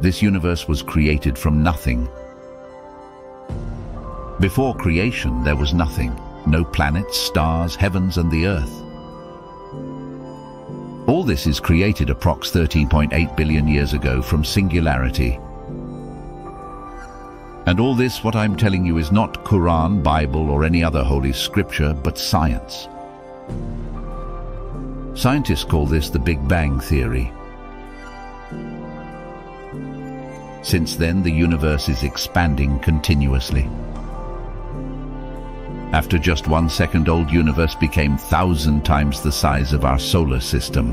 This universe was created from nothing. Before creation, there was nothing. No planets, stars, heavens and the earth. All this is created approx 13.8 billion years ago from singularity. And all this, what I'm telling you, is not Quran, Bible or any other holy scripture, but science. Scientists call this the Big Bang Theory. Since then, the universe is expanding continuously. After just one second old universe became thousand times the size of our solar system.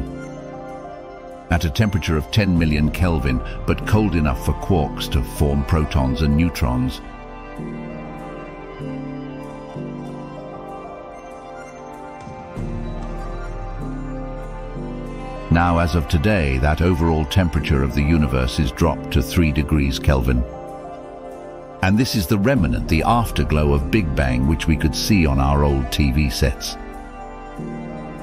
At a temperature of 10 million Kelvin, but cold enough for quarks to form protons and neutrons. Now, as of today, that overall temperature of the universe is dropped to 3 degrees Kelvin. And this is the remnant, the afterglow of Big Bang which we could see on our old TV sets.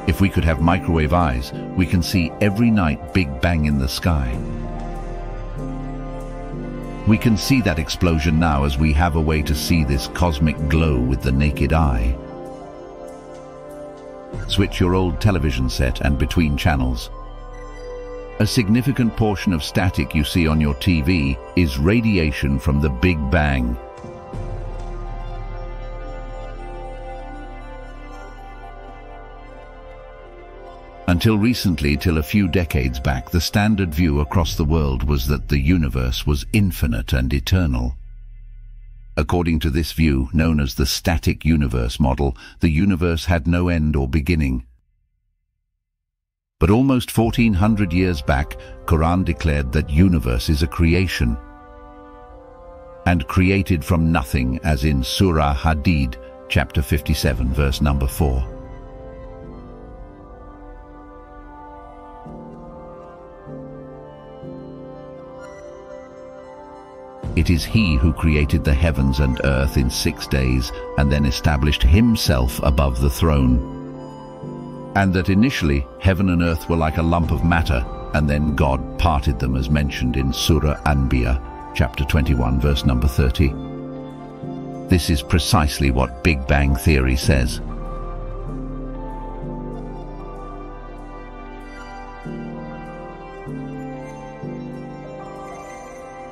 If we could have microwave eyes, we can see every night Big Bang in the sky. We can see that explosion now as we have a way to see this cosmic glow with the naked eye. Switch your old television set and between channels. A significant portion of static you see on your TV is radiation from the Big Bang. Until recently, till a few decades back, the standard view across the world was that the universe was infinite and eternal. According to this view, known as the static universe model, the universe had no end or beginning. But almost 1400 years back, Quran declared that universe is a creation and created from nothing as in Surah Hadid, chapter 57, verse number 4. It is he who created the heavens and earth in six days and then established himself above the throne and that initially heaven and earth were like a lump of matter, and then God parted them as mentioned in Surah Anbiya, chapter 21, verse number 30. This is precisely what Big Bang Theory says.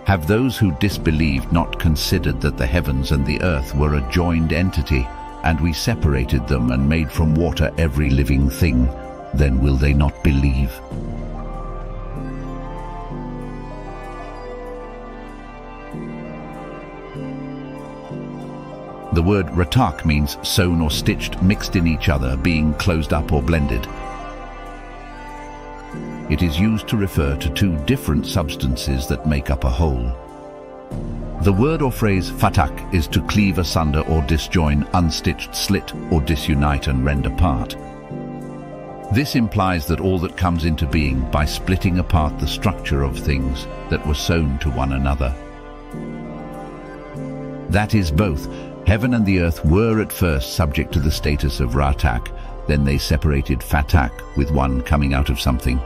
Have those who disbelieved not considered that the heavens and the earth were a joined entity, and we separated them and made from water every living thing, then will they not believe? The word ratak means sewn or stitched, mixed in each other, being closed up or blended. It is used to refer to two different substances that make up a whole. The word or phrase fatak is to cleave asunder or disjoin, unstitched, slit or disunite and rend apart. This implies that all that comes into being by splitting apart the structure of things that were sewn to one another. That is both. Heaven and the earth were at first subject to the status of Ratak, then they separated Fatak with one coming out of something.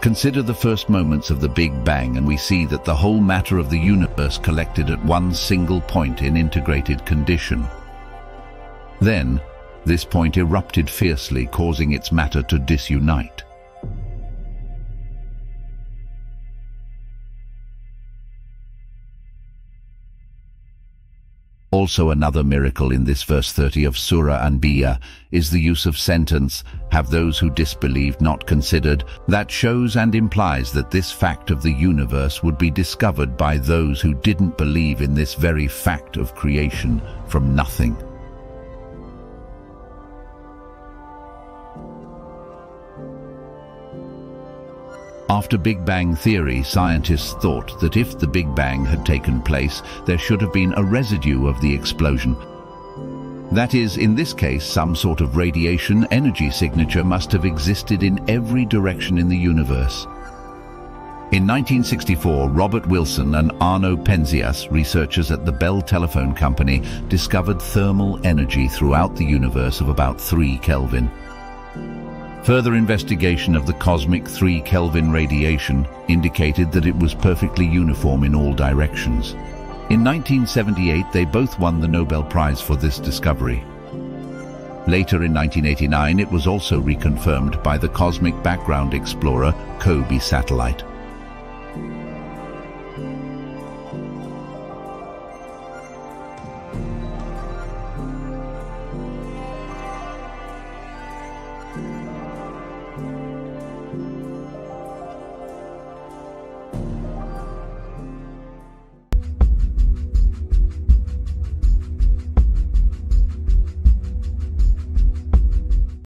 Consider the first moments of the Big Bang and we see that the whole matter of the universe collected at one single point in integrated condition. Then, this point erupted fiercely, causing its matter to disunite. Also another miracle in this verse 30 of Surah Anbiya is the use of sentence, have those who disbelieved not considered, that shows and implies that this fact of the universe would be discovered by those who didn't believe in this very fact of creation from nothing. After Big Bang theory, scientists thought that if the Big Bang had taken place, there should have been a residue of the explosion. That is, in this case, some sort of radiation energy signature must have existed in every direction in the universe. In 1964, Robert Wilson and Arno Penzias, researchers at the Bell Telephone Company, discovered thermal energy throughout the universe of about 3 Kelvin. Further investigation of the cosmic 3 Kelvin radiation indicated that it was perfectly uniform in all directions. In 1978, they both won the Nobel Prize for this discovery. Later in 1989, it was also reconfirmed by the Cosmic Background Explorer COBE satellite.